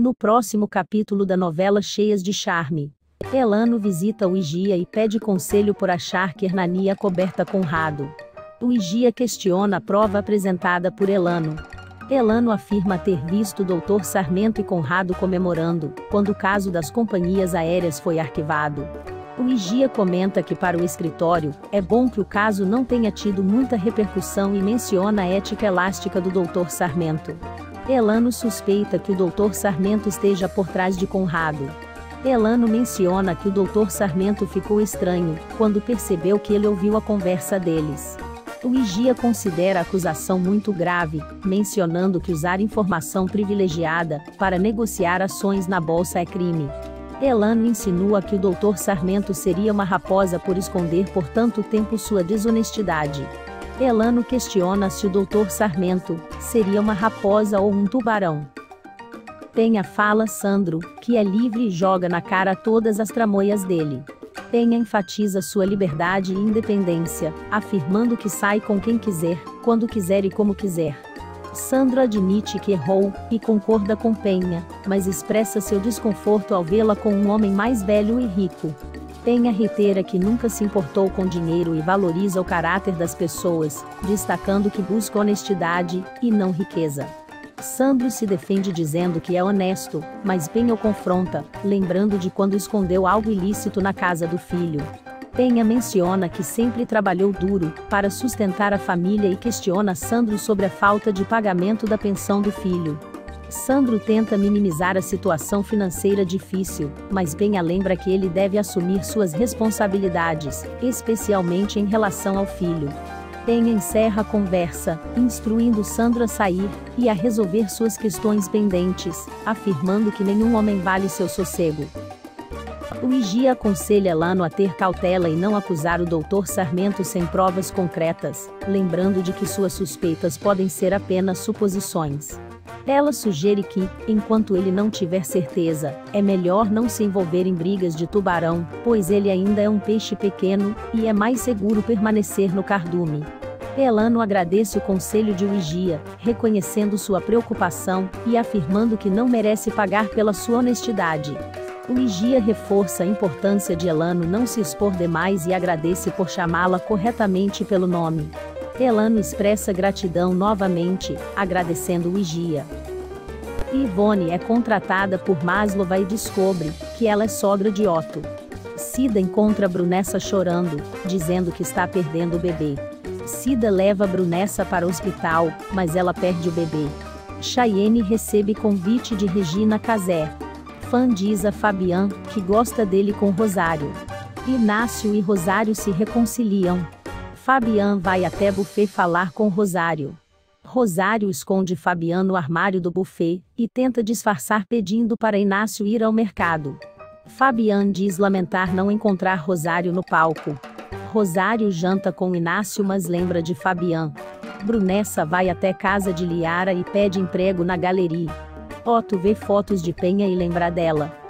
No próximo capítulo da novela Cheias de Charme, Elano visita o Igia e pede conselho por achar que Hernani é coberta Conrado. O Igia questiona a prova apresentada por Elano. Elano afirma ter visto Dr. Sarmento e Conrado comemorando, quando o caso das companhias aéreas foi arquivado. O Igia comenta que para o escritório, é bom que o caso não tenha tido muita repercussão e menciona a ética elástica do Dr. Sarmento. Elano suspeita que o Dr. Sarmento esteja por trás de Conrado. Elano menciona que o Dr. Sarmento ficou estranho quando percebeu que ele ouviu a conversa deles. O Igia considera a acusação muito grave, mencionando que usar informação privilegiada para negociar ações na bolsa é crime. Elano insinua que o Dr. Sarmento seria uma raposa por esconder por tanto tempo sua desonestidade. Elano questiona se o Dr. Sarmento seria uma raposa ou um tubarão. Penha fala Sandro, que é livre e joga na cara todas as tramoias dele. Penha enfatiza sua liberdade e independência, afirmando que sai com quem quiser, quando quiser e como quiser. Sandro admite que errou e concorda com Penha, mas expressa seu desconforto ao vê-la com um homem mais velho e rico. Penha reitera que nunca se importou com dinheiro e valoriza o caráter das pessoas, destacando que busca honestidade e não riqueza. Sandro se defende dizendo que é honesto, mas Penha o confronta, lembrando de quando escondeu algo ilícito na casa do filho. Penha menciona que sempre trabalhou duro para sustentar a família e questiona Sandro sobre a falta de pagamento da pensão do filho. Sandro tenta minimizar a situação financeira difícil, mas Penha lembra que ele deve assumir suas responsabilidades, especialmente em relação ao filho. Penha encerra a conversa, instruindo Sandro a sair e a resolver suas questões pendentes, afirmando que nenhum homem vale seu sossego. Igia aconselha Lano a ter cautela e não acusar o Dr. Sarmento sem provas concretas, lembrando de que suas suspeitas podem ser apenas suposições. Ela sugere que, enquanto ele não tiver certeza, é melhor não se envolver em brigas de tubarão, pois ele ainda é um peixe pequeno, e é mais seguro permanecer no cardume. Elano agradece o conselho de Uigia, reconhecendo sua preocupação e afirmando que não merece pagar pela sua honestidade. Uigia reforça a importância de Elano não se expor demais e agradece por chamá-la corretamente pelo nome. Elano expressa gratidão novamente, agradecendo Uigia. Ivone é contratada por Maslova e descobre que ela é sogra de Otto. Cida encontra Brunessa chorando, dizendo que está perdendo o bebê. Cida leva Brunessa para o hospital, mas ela perde o bebê. Chayenne recebe convite de Regina Casé. Fã diz a Fabian que gosta dele com Rosário. Inácio e Rosário se reconciliam. Fabian vai até buffet falar com Rosário. Rosário esconde Fabian no armário do buffet e tenta disfarçar pedindo para Inácio ir ao mercado. Fabian diz lamentar não encontrar Rosário no palco. Rosário janta com Inácio mas lembra de Fabian. Brunessa vai até casa de Liara e pede emprego na galeria. Otto vê fotos de Penha e lembra dela.